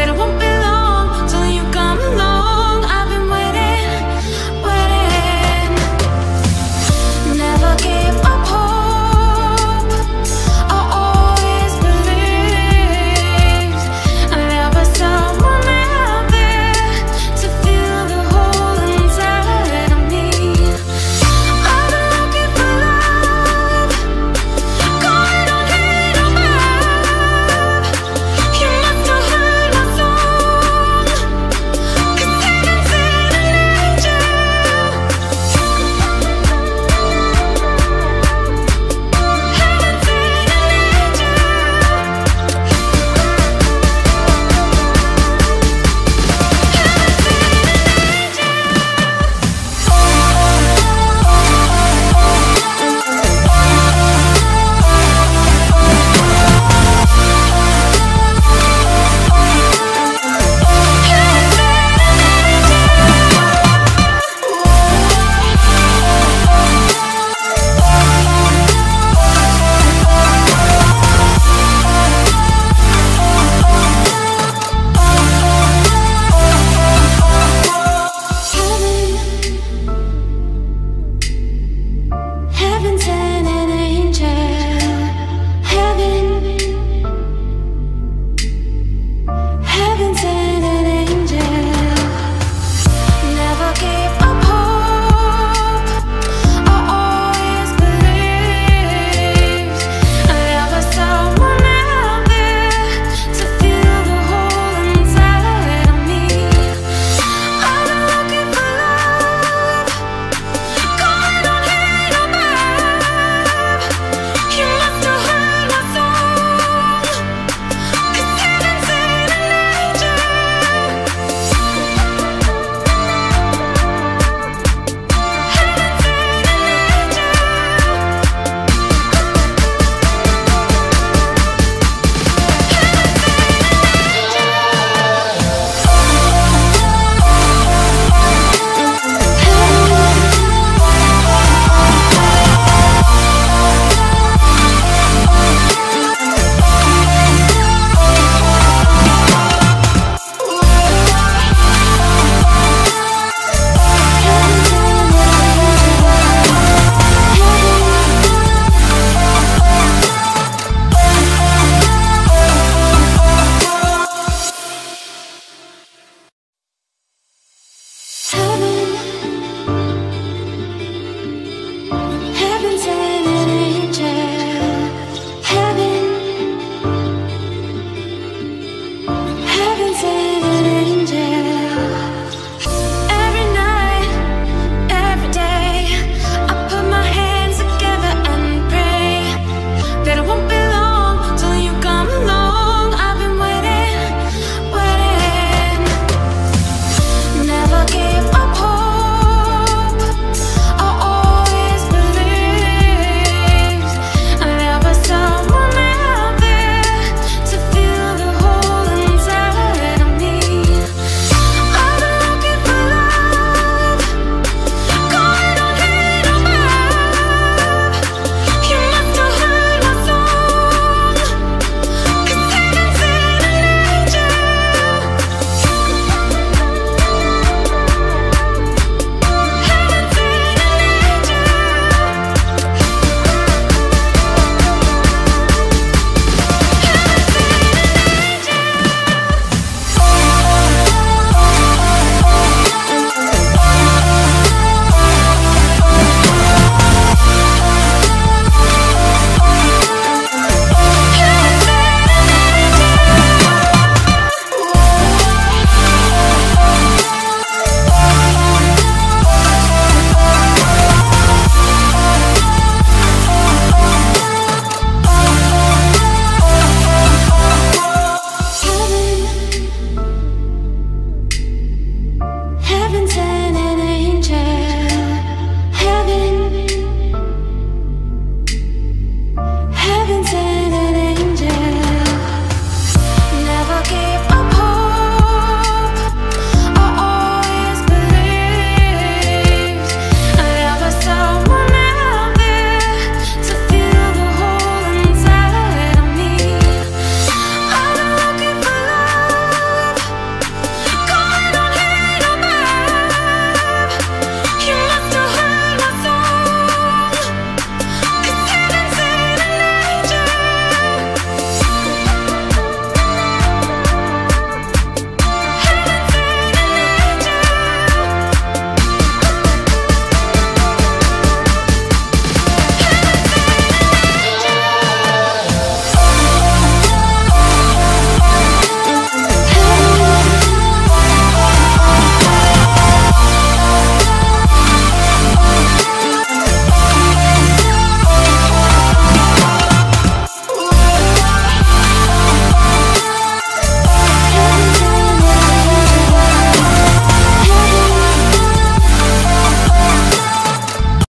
that I won't